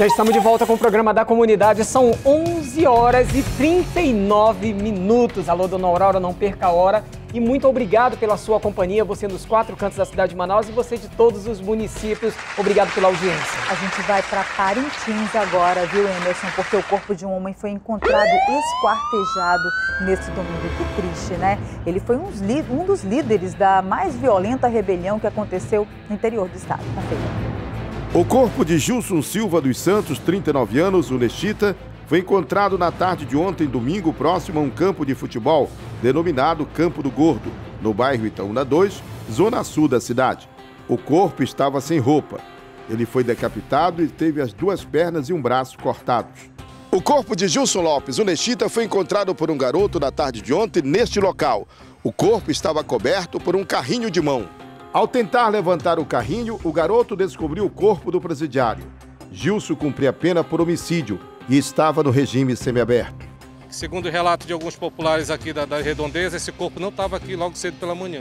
Já estamos de volta com o programa da comunidade. São 11 horas e 39 minutos. Alô, dona Aurora, não perca a hora. E muito obrigado pela sua companhia, você nos quatro cantos da cidade de Manaus e você de todos os municípios. Obrigado pela audiência. A gente vai para Parintins agora, viu, Emerson? Porque o corpo de um homem foi encontrado esquartejado nesse domingo. Que triste, né? Ele foi um, dos líderes da mais violenta rebelião que aconteceu no interior do estado. Tá O corpo de Gilson Silva dos Santos, 39 anos, o foi encontrado na tarde de ontem, domingo, próximo a um campo de futebol, denominado Campo do Gordo, no bairro Itaúna 2, zona sul da cidade. O corpo estava sem roupa. Ele foi decapitado e teve as duas pernas e um braço cortados. O corpo de Gilson Lopes, o foi encontrado por um garoto na tarde de ontem neste local. O corpo estava coberto por um carrinho de mão. Ao tentar levantar o carrinho, o garoto descobriu o corpo do presidiário. Gilson cumpria a pena por homicídio e estava no regime semiaberto. Segundo o relato de alguns populares aqui da, da redondeza, esse corpo não estava aqui logo cedo pela manhã.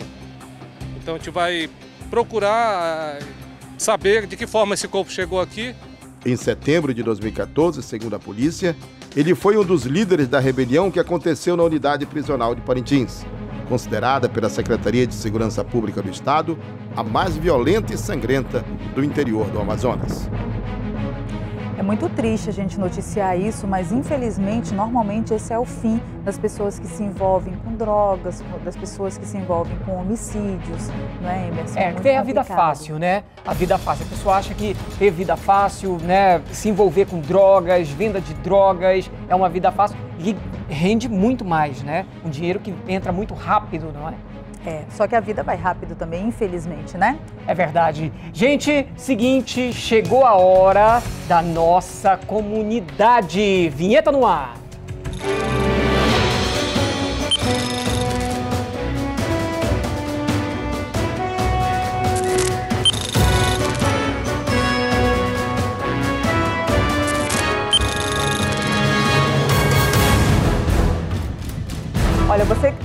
Então a gente vai procurar eh, saber de que forma esse corpo chegou aqui. Em setembro de 2014, segundo a polícia, ele foi um dos líderes da rebelião que aconteceu na unidade prisional de Parintins, considerada pela Secretaria de Segurança Pública do Estado a mais violenta e sangrenta do interior do Amazonas. É muito triste a gente noticiar isso, mas infelizmente, normalmente esse é o fim das pessoas que se envolvem com drogas, das pessoas que se envolvem com homicídios, não é, Emerson? É, ter a vida fácil, né? A vida fácil. A pessoa acha que ter vida fácil, né? Se envolver com drogas, venda de drogas, é uma vida fácil e rende muito mais, né? Um dinheiro que entra muito rápido, não é? É, só que a vida vai rápido também, infelizmente, né? É verdade. Gente, seguinte, chegou a hora da nossa comunidade. Vinheta no ar.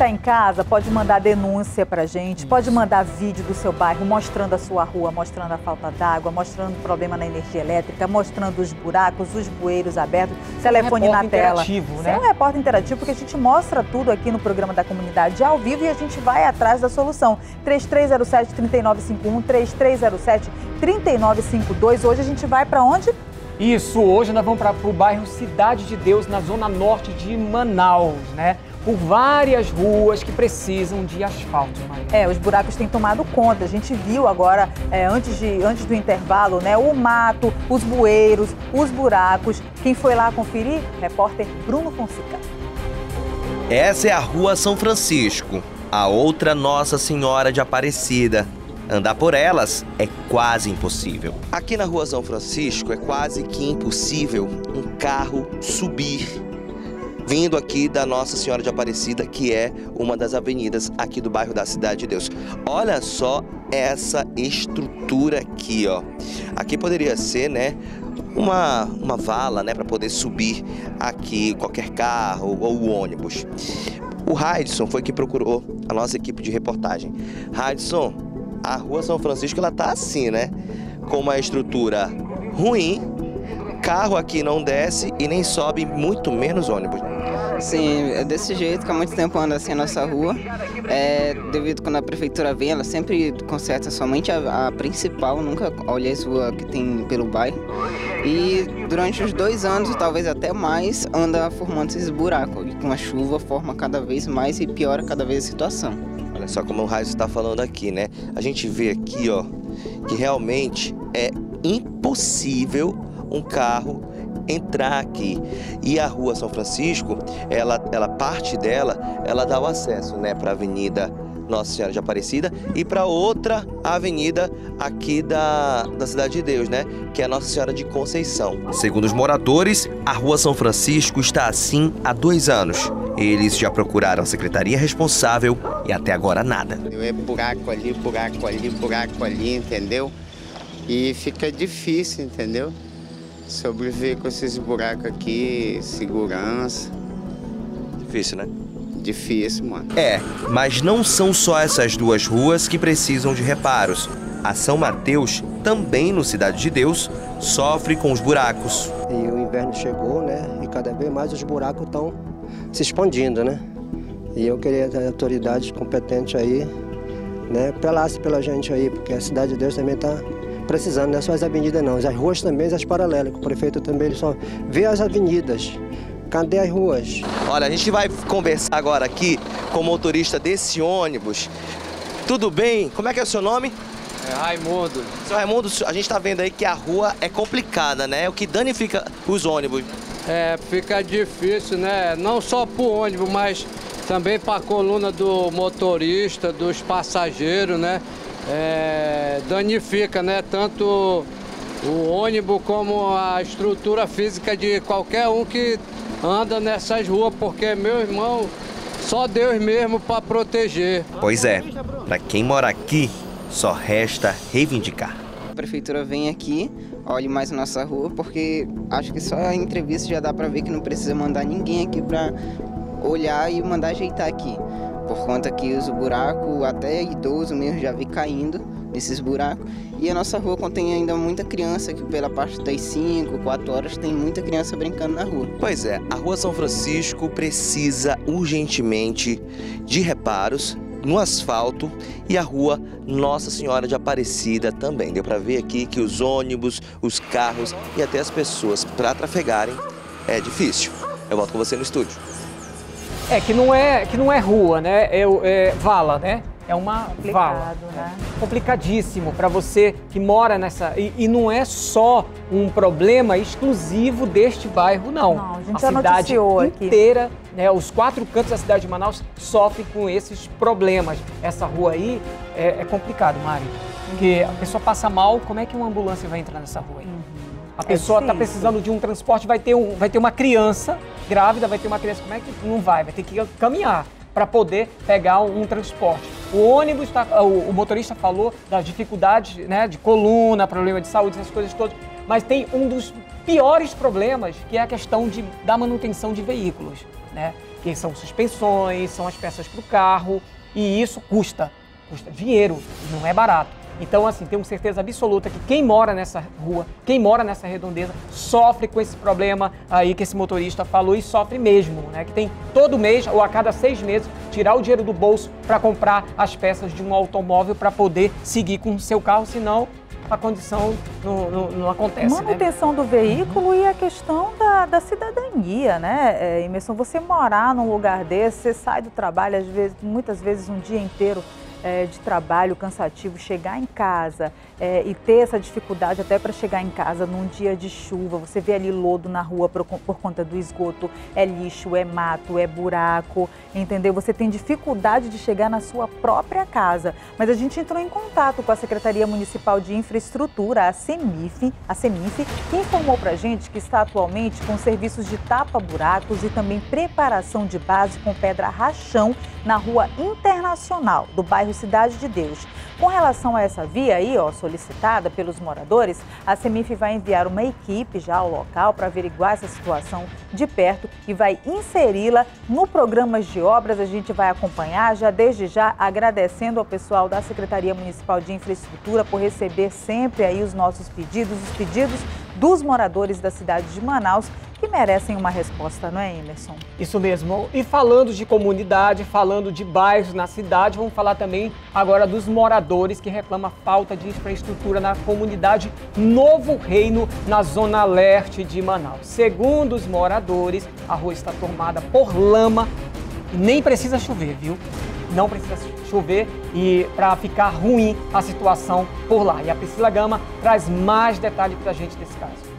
Está em casa pode mandar denúncia para gente, pode mandar vídeo do seu bairro mostrando a sua rua, mostrando a falta d'água, mostrando o problema na energia elétrica, mostrando os buracos, os bueiros abertos, telefone um na tela. Interativo, né? é um repórter interativo porque a gente mostra tudo aqui no programa da comunidade ao vivo e a gente vai atrás da solução. 3307-3951, 3307-3952. Hoje a gente vai para onde? Isso, hoje nós vamos para o bairro Cidade de Deus, na zona norte de Manaus, né? Por várias ruas que precisam de asfalto. Maria. É, os buracos têm tomado conta. A gente viu agora, é, antes, de, antes do intervalo, né, o mato, os bueiros, os buracos. Quem foi lá conferir? Repórter Bruno Fonseca. Essa é a Rua São Francisco, a outra Nossa Senhora de Aparecida. Andar por elas é quase impossível. Aqui na Rua São Francisco é quase que impossível um carro subir vindo aqui da Nossa Senhora de Aparecida, que é uma das avenidas aqui do bairro da Cidade de Deus. Olha só essa estrutura aqui, ó. Aqui poderia ser, né, uma, uma vala, né, para poder subir aqui qualquer carro ou ônibus. O Radisson foi que procurou a nossa equipe de reportagem. Radisson, a Rua São Francisco ela tá assim, né? Com uma estrutura ruim, carro aqui não desce e nem sobe, muito menos ônibus. Sim, é desse jeito que há muito tempo anda assim a nossa rua. É, devido quando a prefeitura vem, ela sempre conserta somente a, a principal, nunca olha as ruas que tem pelo bairro. E durante os dois anos, talvez até mais, anda formando esses buracos. E com a chuva forma cada vez mais e piora cada vez a situação. Olha só como o Raiz está falando aqui, né? A gente vê aqui, ó, que realmente é impossível um carro entrar aqui. E a Rua São Francisco, ela, ela parte dela, ela dá o acesso, né, para a Avenida nossa Senhora de Aparecida e para outra avenida aqui da, da Cidade de Deus, né? Que é a Nossa Senhora de Conceição. Segundo os moradores, a Rua São Francisco está assim há dois anos. Eles já procuraram a secretaria responsável e até agora nada. É buraco ali, buraco ali, buraco ali, entendeu? E fica difícil, entendeu? Sobreviver com esses buracos aqui, segurança. Difícil, né? Difícil, mano. É, mas não são só essas duas ruas que precisam de reparos. A São Mateus, também no Cidade de Deus, sofre com os buracos. E o inverno chegou, né? E cada vez mais os buracos estão se expandindo, né? E eu queria que a autoridade competente aí, né, pelasse pela gente aí, porque a Cidade de Deus também está precisando, não é só as avenidas não, as ruas também, as paralelas. O prefeito também ele só vê as avenidas. Cadê as ruas? Olha, a gente vai conversar agora aqui com o motorista desse ônibus. Tudo bem? Como é que é o seu nome? É Raimundo. Seu Raimundo, a gente está vendo aí que a rua é complicada, né? O que danifica os ônibus. É, fica difícil, né? Não só para o ônibus, mas também para a coluna do motorista, dos passageiros, né? É, danifica, né? Tanto o ônibus como a estrutura física de qualquer um que anda nessas ruas, porque meu irmão, só Deus mesmo para proteger. Pois é, para quem mora aqui, só resta reivindicar. A prefeitura vem aqui, olhe mais a nossa rua, porque acho que só a entrevista já dá para ver que não precisa mandar ninguém aqui para olhar e mandar ajeitar aqui. Por conta que os buracos, até idoso mesmo já vi caindo nesses buracos. E a nossa rua contém ainda muita criança, que pela parte das 5, 4 horas tem muita criança brincando na rua. Pois é, a Rua São Francisco precisa urgentemente de reparos no asfalto e a rua Nossa Senhora de Aparecida também. Deu para ver aqui que os ônibus, os carros e até as pessoas para trafegarem é difícil. Eu volto com você no estúdio. É que não é que não é rua, né? É, é vala, né? É uma Complicado, vala. né? Complicadíssimo para você que mora nessa. E, e não é só um problema exclusivo deste bairro, não. Não, a gente a já cidade noticiou aqui. inteira, né? Os quatro cantos da cidade de Manaus sofrem com esses problemas. Essa rua aí é, é complicado, Mari. Porque a pessoa passa mal, como é que uma ambulância vai entrar nessa rua aí? A pessoa está. É precisando de um transporte, vai ter, um, vai ter uma criança grávida, vai ter uma criança, como é que não vai? Vai ter que caminhar para poder pegar um, um transporte. O ônibus, tá, o, o motorista falou das dificuldades né, de coluna, problema de saúde, essas coisas todas, mas tem um dos piores problemas, que é a questão de, da manutenção de veículos, né? Que são suspensões, são as peças para o carro, e isso custa, custa dinheiro, não é barato. Então, assim, tenho certeza absoluta que quem mora nessa rua, quem mora nessa redondeza, sofre com esse problema aí que esse motorista falou e sofre mesmo, né? Que tem todo mês ou a cada seis meses tirar o dinheiro do bolso para comprar as peças de um automóvel para poder seguir com o seu carro, senão a condição não, não, não acontece. né? Manutenção do veículo e a questão da, da cidadania, né, é, Emerson? Você morar num lugar desse, você sai do trabalho, às vezes, muitas vezes um dia inteiro é, de trabalho cansativo, chegar em casa é, e ter essa dificuldade até para chegar em casa num dia de chuva, você vê ali lodo na rua por, por conta do esgoto, é lixo, é mato, é buraco, entendeu? Você tem dificuldade de chegar na sua própria casa. Mas a gente entrou em contato com a Secretaria Municipal de Infraestrutura, a CEMIF, a CEMIF, que informou para gente que está atualmente com serviços de tapa-buracos e também preparação de base com pedra rachão na rua Internacional, do bairro Cidade de Deus. Com relação a essa via aí, ó, solicitada pelos moradores, a CEMIF vai enviar uma equipe já ao local para averiguar essa situação de perto e vai inseri-la no programa de obras. A gente vai acompanhar já desde já agradecendo ao pessoal da Secretaria Municipal de Infraestrutura por receber sempre aí os nossos pedidos, os pedidos dos moradores da cidade de Manaus que merecem uma resposta, não é, Emerson? Isso mesmo. E falando de comunidade, falando de bairros na cidade, vamos falar também agora dos moradores que reclamam falta de infraestrutura na comunidade Novo Reino, na zona leste de Manaus. Segundo os moradores, a rua está tomada por lama nem precisa chover, viu? Não precisa chover e para ficar ruim a situação por lá. E a Priscila Gama traz mais detalhes para a gente desse caso.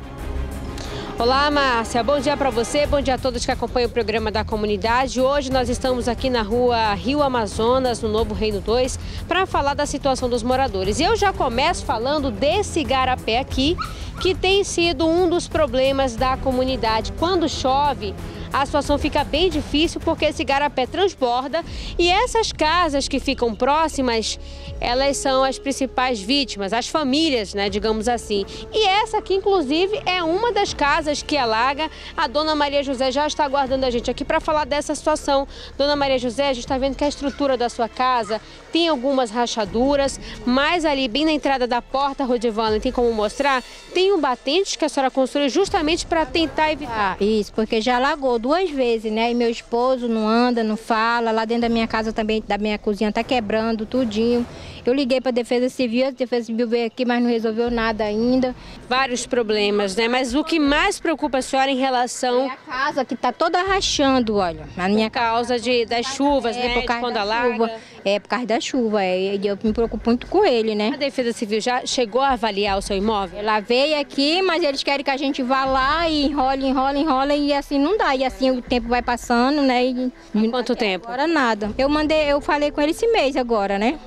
Olá, Márcia. Bom dia para você, bom dia a todos que acompanham o programa da comunidade. Hoje nós estamos aqui na rua Rio Amazonas, no Novo Reino 2, para falar da situação dos moradores. E eu já começo falando desse garapé aqui, que tem sido um dos problemas da comunidade. Quando chove, a situação fica bem difícil porque esse garapé transborda e essas casas que ficam próximas, elas são as principais vítimas, as famílias, né, digamos assim. E essa aqui, inclusive, é uma das casas que alaga. A dona Maria José já está aguardando a gente aqui para falar dessa situação. Dona Maria José, a gente está vendo que a estrutura da sua casa tem algumas rachaduras, mas ali bem na entrada da porta, Rodivana, tem como mostrar, tem um batente que a senhora construiu justamente para tentar evitar. Isso, porque já alagou duas vezes, né? E meu esposo não anda, não fala, lá dentro da minha casa também, da minha cozinha tá quebrando tudinho. Eu liguei para a Defesa Civil, a Defesa Civil veio aqui, mas não resolveu nada ainda. Vários problemas, né? Mas o que mais preocupa a senhora em relação... É a casa que está toda rachando, olha. Na minha por causa de, das chuvas, é, né? Por causa quando da chuva. É, por causa da chuva. É, e eu me preocupo muito com ele, né? A Defesa Civil já chegou a avaliar o seu imóvel? Ela veio aqui, mas eles querem que a gente vá lá e enrola, enrola, enrola e assim não dá. E assim o tempo vai passando, né? E, quanto tempo? Agora nada. Eu mandei, eu falei com ele esse mês agora, né?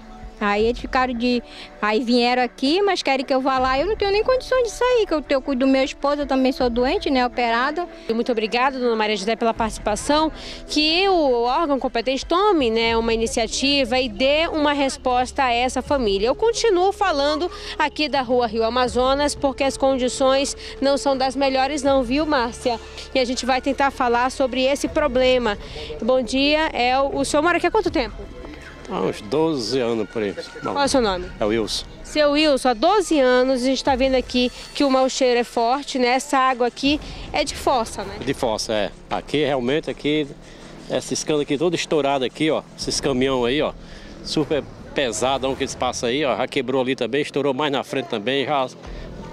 Aí eles ficaram de. Aí vieram aqui, mas querem que eu vá lá. Eu não tenho nem condições de sair, que eu, eu cuido do meu esposo, eu também sou doente, né? Operada. Muito obrigada, dona Maria José, pela participação. Que o órgão competente tome né, uma iniciativa e dê uma resposta a essa família. Eu continuo falando aqui da rua Rio Amazonas, porque as condições não são das melhores, não, viu, Márcia? E a gente vai tentar falar sobre esse problema. Bom dia, é o, o senhor mora aqui há quanto tempo? Há uns 12 anos por aí. Qual é o seu nome? É o Wilson. Seu Wilson, há 12 anos a gente está vendo aqui que o mau cheiro é forte, né? Essa água aqui é de fossa, né? De fossa, é. Aqui realmente, aqui, esses canos aqui todo estourado aqui, ó. Esses caminhão aí, ó. Super pesadão que eles passam aí, ó. Já quebrou ali também, estourou mais na frente também, já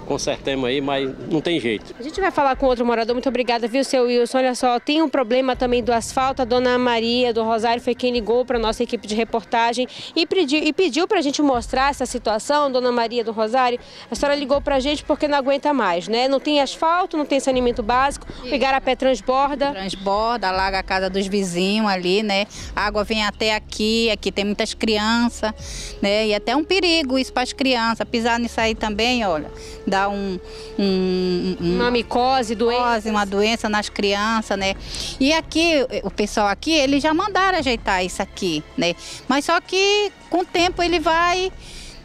consertemos aí, mas não tem jeito. A gente vai falar com outro morador, muito obrigada, viu, seu Wilson? Olha só, tem um problema também do asfalto, a dona Maria do Rosário foi quem ligou para a nossa equipe de reportagem e pediu, e pediu para a gente mostrar essa situação, dona Maria do Rosário, a senhora ligou para a gente porque não aguenta mais, né? Não tem asfalto, não tem saneamento básico, o igarapé transborda. Transborda, alaga a casa dos vizinhos ali, né? A água vem até aqui, aqui tem muitas crianças, né? E até um perigo isso para as crianças, pisar nisso aí também, olha, dá dar um, um, um uma micose, doença, uma doença nas crianças, né? E aqui o pessoal aqui eles já mandaram ajeitar isso aqui, né? Mas só que com o tempo ele vai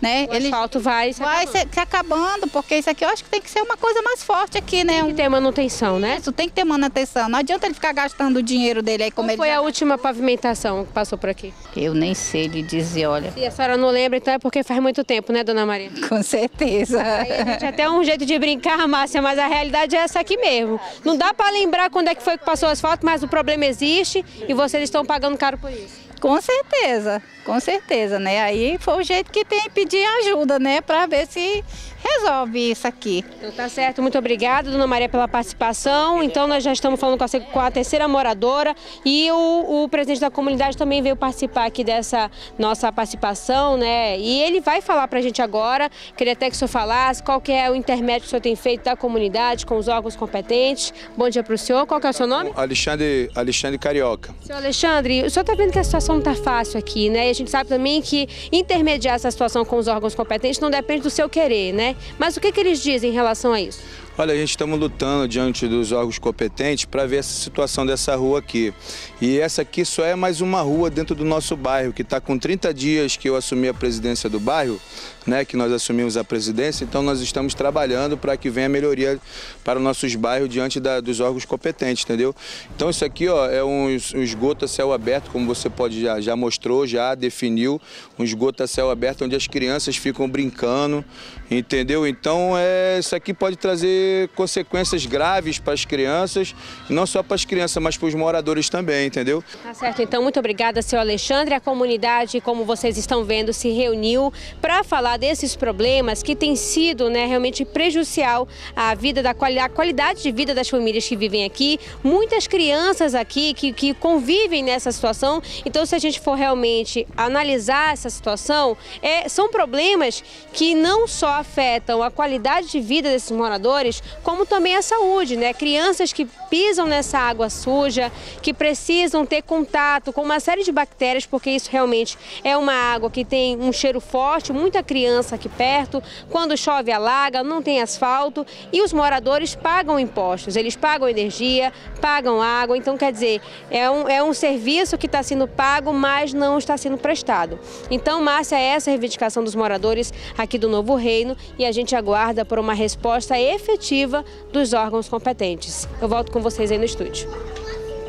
né? O ele asfalto vai, se, vai acabando. Se, se, acabando, porque isso aqui eu acho que tem que ser uma coisa mais forte aqui, né? Tem que ter manutenção, né? Isso, tem que ter manutenção. Não adianta ele ficar gastando o dinheiro dele aí como Qual ele foi já... a última pavimentação que passou por aqui? Eu nem sei lhe dizer, olha. Se a senhora não lembra, então é porque faz muito tempo, né, dona Maria? Com certeza. Aí a gente até um jeito de brincar, Márcia, mas a realidade é essa aqui mesmo. Não dá para lembrar quando é que foi que passou o asfalto, mas o problema existe e vocês estão pagando caro por isso. Com certeza, com certeza, né? Aí foi o jeito que tem pedir ajuda, né? Para ver se resolve isso aqui. Então tá certo, muito obrigada, dona Maria, pela participação. Então nós já estamos falando com a, com a terceira moradora e o, o, presidente da comunidade também veio participar aqui dessa nossa participação, né? E ele vai falar pra gente agora, queria até que o senhor falasse qual que é o intermédio que o senhor tem feito da comunidade com os órgãos competentes. Bom dia para o senhor, qual que é o seu nome? Alexandre, Alexandre Carioca. Senhor Alexandre, o senhor está vendo que a situação não está fácil aqui, né? E a gente sabe também que intermediar essa situação com os órgãos competentes não depende do seu querer, né? Mas o que, que eles dizem em relação a isso? Olha, a gente estamos lutando diante dos órgãos competentes para ver essa situação dessa rua aqui. E essa aqui só é mais uma rua dentro do nosso bairro, que está com 30 dias que eu assumi a presidência do bairro, né, que nós assumimos a presidência, então nós estamos trabalhando para que venha melhoria para os nossos bairros diante da, dos órgãos competentes, entendeu? Então isso aqui ó, é um, esgoto a céu aberto, como você pode já, já mostrou, já definiu, um esgoto a céu aberto onde as crianças ficam brincando, entendeu? Então é, isso aqui pode trazer consequências graves para as crianças, não só para as crianças, mas para os moradores também, entendeu? Tá certo, então muito obrigada, seu Alexandre. A comunidade, como vocês estão vendo, se reuniu para falar desses problemas que tem sido né, realmente prejudicial à vida da quali qualidade de vida das famílias que vivem aqui. Muitas crianças aqui que, que convivem nessa situação. Então, se a gente for realmente analisar essa situação, é, são problemas que não só afetam a qualidade de vida desses moradores, como também a saúde, né? Crianças que pisam nessa água suja, que precisam ter contato com uma série de bactérias, porque isso realmente é uma água que tem um cheiro forte, muita criança aqui perto. Quando chove, alaga, não tem asfalto e os moradores pagam impostos, eles pagam energia, pagam água. Então, quer dizer, é um, é um serviço que está sendo pago, mas não está sendo prestado. Então, Márcia, é essa a reivindicação dos moradores aqui do Novo Reino e a gente aguarda por uma resposta efetiva dos órgãos competentes. Eu volto com vocês aí no estúdio.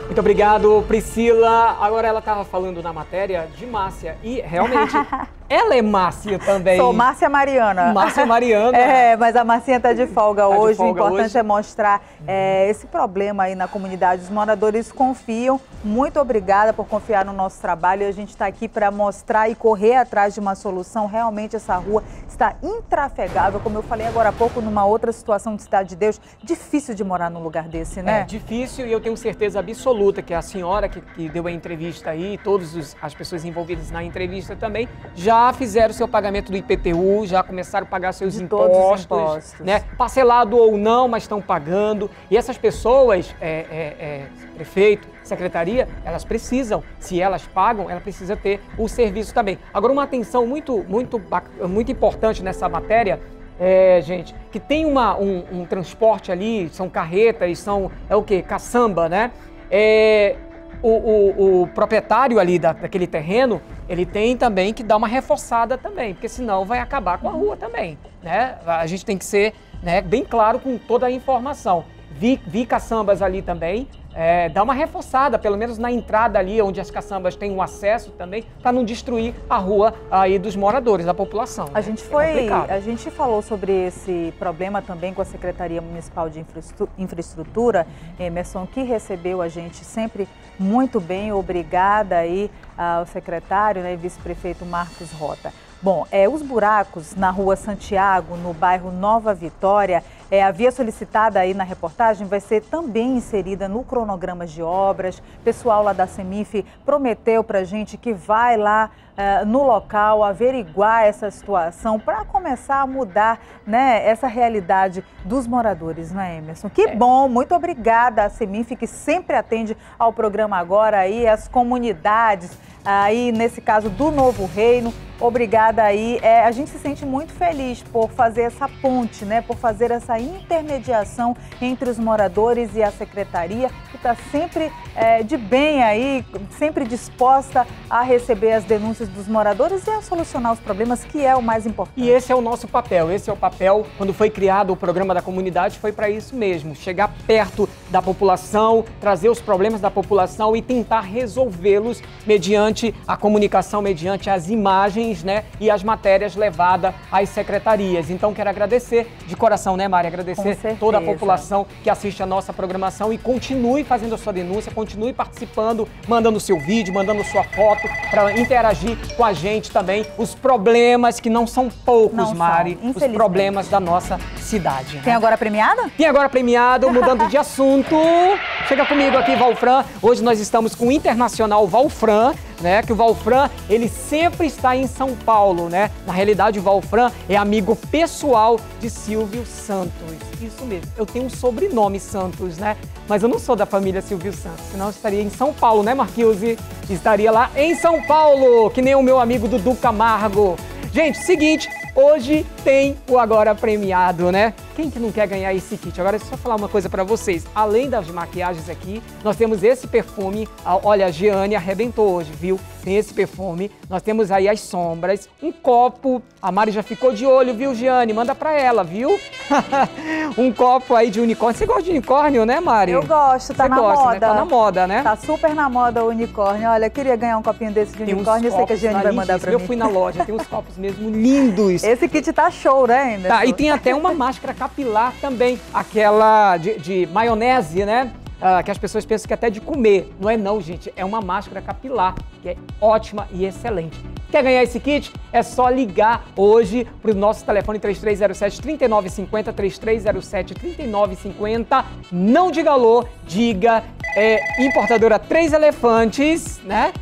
Muito obrigado, Priscila. Agora ela estava falando na matéria de Márcia e realmente ela é Márcia também. Sou Márcia Mariana. Márcia Mariana. é, mas a Marcinha está de folga Tá de hoje. folga o importante hoje. é mostrar é, esse problema aí na comunidade. Os moradores confiam. Muito obrigada por confiar no nosso trabalho. A gente está aqui para mostrar e correr atrás de uma solução. Realmente essa rua está intrafegável, como eu falei agora há pouco, numa outra situação de Cidade de Deus. Difícil de morar num lugar desse, né? É difícil e eu tenho certeza absoluta que a senhora que, que deu a entrevista aí, todas as pessoas envolvidas na entrevista também, já fizeram o seu pagamento do IPTU, já começaram a pagar seus De impostos, impostos. né? Parcelado ou não, mas estão pagando. E essas pessoas, é, é, é, prefeito, secretaria, elas precisam, se elas pagam, ela precisa ter o serviço também. Agora, uma atenção muito, muito, muito importante nessa matéria é, gente, que tem uma, um, um transporte ali, são carretas, são, é o quê? Caçamba, né? É, o, o- o proprietário ali da- daquele terreno, ele tem também que dar uma reforçada também, porque senão vai acabar com a rua também, né? A gente tem que ser né, bem claro com toda a informação. Vi, vi caçambas ali também, é, dá uma reforçada, pelo menos na entrada ali, onde as caçambas têm um acesso também, para não destruir a rua aí dos moradores, da população. A né? gente É foi, complicado. a gente falou sobre esse problema também com a Secretaria Municipal de Infraestru- Infraestrutura, Emerson, que recebeu a gente sempre muito bem. Obrigada aí ao secretário né, e vice-prefeito Marcos Rota. Bom, é, os buracos na rua Santiago, no bairro Nova Vitória, é, a via solicitada aí na reportagem vai ser também inserida no cronograma de obras. O pessoal lá da Semif prometeu para gente que vai lá eh, no local averiguar essa situação para começar a mudar né, essa realidade dos moradores, né, Emerson? Que bom, muito obrigada à Semif, que sempre atende ao programa agora aí, as comunidades aí, nesse caso do Novo Reino. Obrigada aí. É, a gente se sente muito feliz por fazer essa ponte, né? Por fazer essa intermediação entre os moradores e a secretaria, que está sempre é, de bem aí, sempre disposta a receber as denúncias dos moradores e a solucionar os problemas, que é o mais importante. E esse é o nosso papel. Esse é o papel, quando foi criado o programa da comunidade, foi para isso mesmo: chegar perto da população, trazer os problemas da população e tentar resolvê-los mediante a comunicação, mediante as imagens né, e as matérias levadas às secretarias. Então, quero agradecer de coração, né, Mari? Agradecer toda a população que assiste a nossa programação e continue fazendo a sua denúncia, continue participando, mandando seu vídeo, mandando sua foto para interagir com a gente também. Os problemas que não são poucos, Não são, Mari, os infelizmente. problemas da nossa cidade. né? Tem agora premiada? Tem agora premiado, mudando de assunto. Chega comigo aqui, Valfran. Hoje nós estamos com o Internacional Valfran, né? Que o Valfran, ele sempre está em São Paulo, né? Na realidade, o Valfran é amigo pessoal de Silvio Santos. Isso mesmo. Eu tenho um sobrenome Santos, né? Mas eu não sou da família Silvio Santos, senão eu estaria em São Paulo, né, Marquise? Estaria lá em São Paulo, que nem o meu amigo Dudu Camargo. Gente, seguinte, hoje tem o Agora Premiado, né? Quem que não quer ganhar esse kit? Agora, deixa eu só falar uma coisa pra vocês. Além das maquiagens aqui, nós temos esse perfume. Ah, Olha, a Giane arrebentou hoje, viu? Tem esse perfume. Nós temos aí as sombras, um copo. A Mari já ficou de olho, viu, Giane? Manda pra ela, viu? um copo aí de unicórnio. Você gosta de unicórnio, né, Mari? Eu gosto, tá Você na gosta, moda. Né? Tá na moda, né? Tá super na moda o unicórnio. Olha, eu queria ganhar um copinho desse de Tem unicórnio. Eu sei que a Giane vai mandar pra lindíssimos. mim. Eu fui na loja, tem uns copos mesmo lindos. Esse kit tá show, né, Emerson? Tá, e tem até uma máscara capilar também, aquela de, de maionese, né? Ah, que as pessoas pensam que é até de comer. Não é não, gente. É uma máscara capilar, que é ótima e excelente. Quer ganhar esse kit? É só ligar hoje para o nosso telefone 3307-3950, 3307-3950. Não diga alô, diga é, importadora Três Elefantes, né?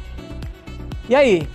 E aí?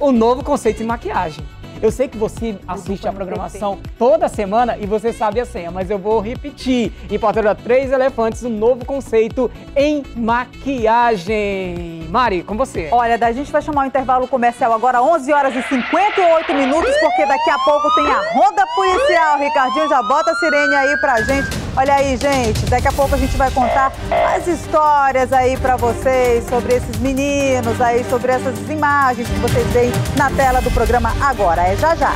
O novo conceito de maquiagem. Eu sei que você assiste a programação toda semana e você sabe a senha, mas eu vou repetir. Importadora Três Elefantes, um novo conceito em maquiagem. Mari, com você. Olha, a gente vai chamar o intervalo comercial agora, 11 horas e 58 minutos, porque daqui a pouco tem a Ronda Policial. Ricardinho já bota a sirene aí pra gente. Olha aí, gente, daqui a pouco a gente vai contar as histórias aí pra vocês sobre esses meninos aí, sobre essas imagens que vocês veem na tela do programa agora. É já já.